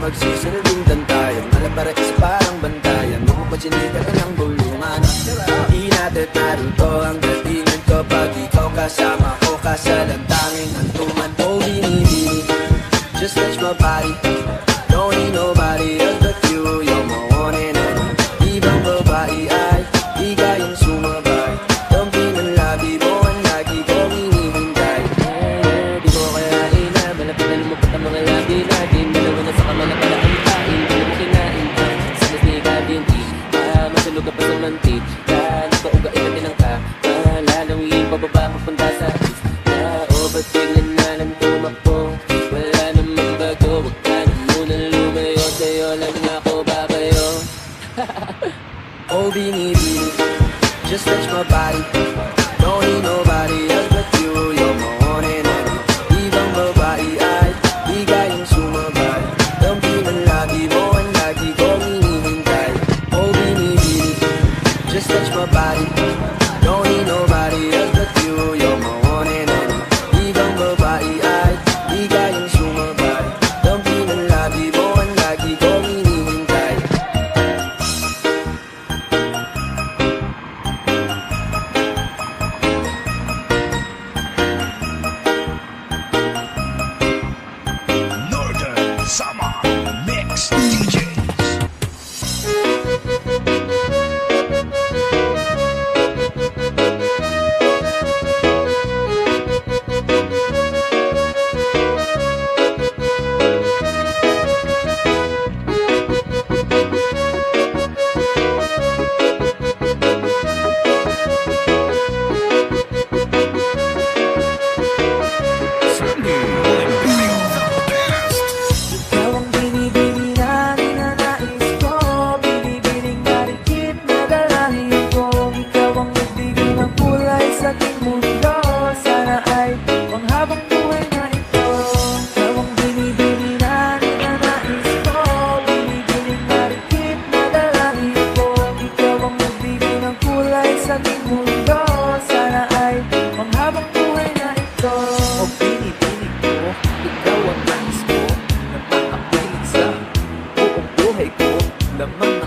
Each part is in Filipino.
magsisunodin tayo. Malabarakis parang bantayan. Makupagsinigan ka ng bulungan. Inadetarong to ang gatingan ko. Pag ikaw kasama ko Kasalantangin ang tuman o oh, binibini Just touch my body lamang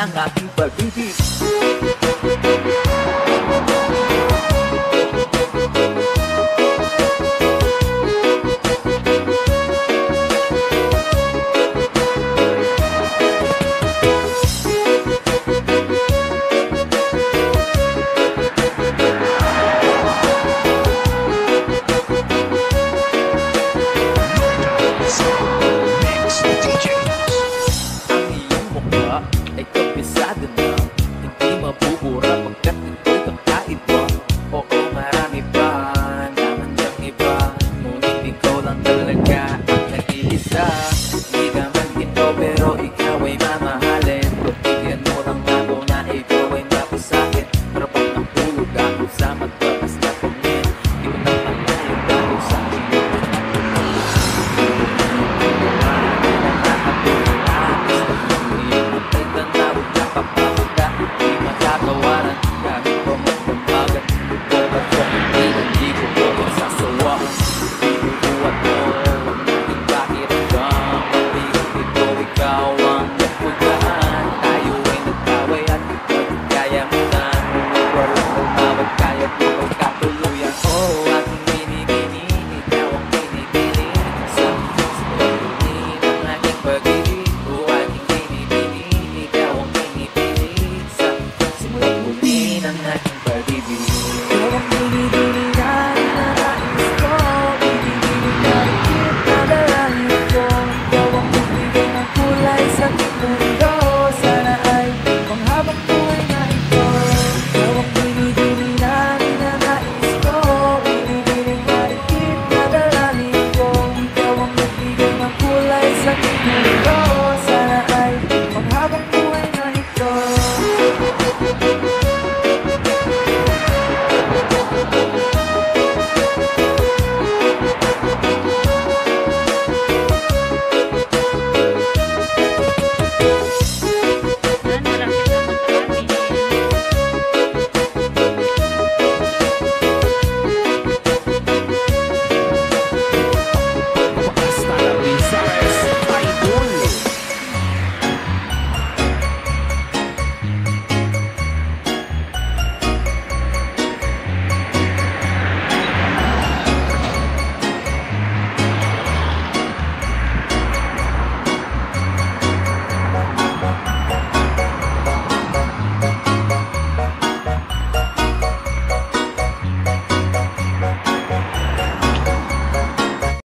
sang a people, baby.